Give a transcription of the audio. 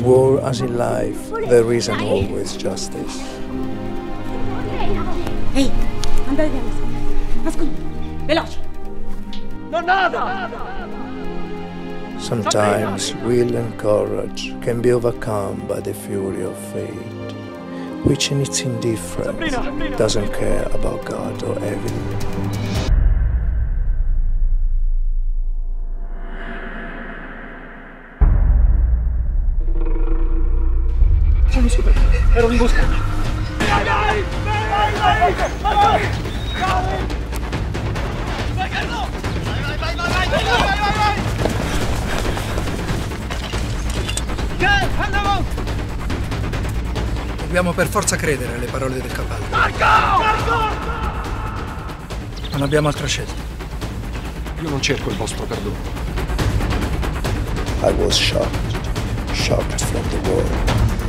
In war as in life, there isn't always justice. Ehi, andate via. Ascolta, veloce. Sometimes will and courage can be overcome by the fury of fate, which in its indifference doesn't care about God or heaven. Ero in busca. Dobbiamo per forza credere alle parole del cavallo. Non abbiamo altra scelta. Io non cerco il vostro perdono. I was shocked, shocked from the world.